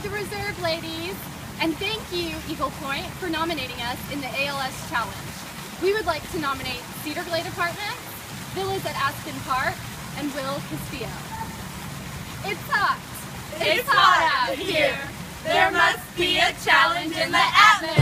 the reserve, ladies. And thank you, Eagle Point, for nominating us in the ALS Challenge. We would like to nominate Cedar Glade Apartments, Villas at Aspen Park, and Will Castillo. It's hot. It's hot out here. There must be a challenge in the atmosphere.